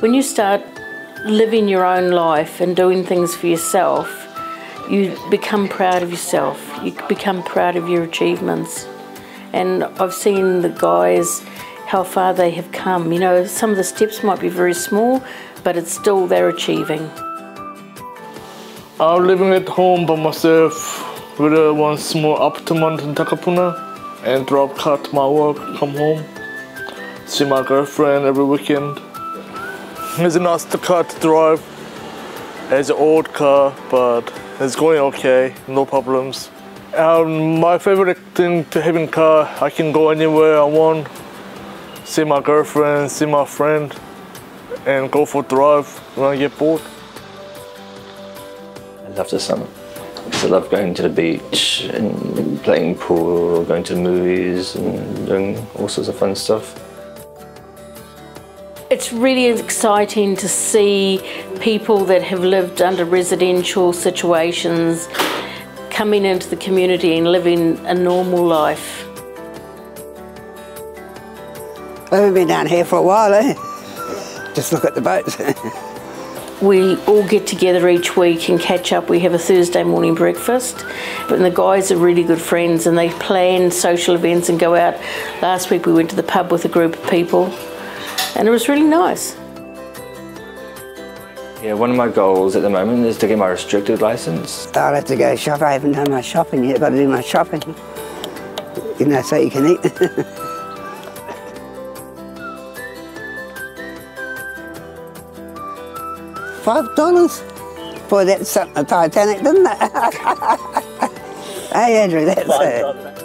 When you start living your own life and doing things for yourself, you become proud of yourself. You become proud of your achievements. And I've seen the guys how far they have come. You know, some of the steps might be very small, but it's still they're achieving. I'm living at home by myself with a one small apartment in Takapuna and drop to my work, come home, see my girlfriend every weekend. It's a nice car to drive. It's an old car, but it's going okay, no problems. Um, my favorite thing to having car, I can go anywhere I want, see my girlfriend, see my friend, and go for a drive when I get bored. I love the summer. Because I love going to the beach and playing pool or going to the movies and doing all sorts of fun stuff. It's really exciting to see people that have lived under residential situations coming into the community and living a normal life. I haven't been down here for a while, eh? Just look at the boats. We all get together each week and catch up. We have a Thursday morning breakfast. And the guys are really good friends and they plan social events and go out. Last week we went to the pub with a group of people and it was really nice. Yeah, one of my goals at the moment is to get my restricted license. I'll have to go shop. I haven't done my shopping yet. Got to do my shopping. You know, so you can eat. Five dollars? Boy, that Titanic, didn't it? hey, Andrew, that's it.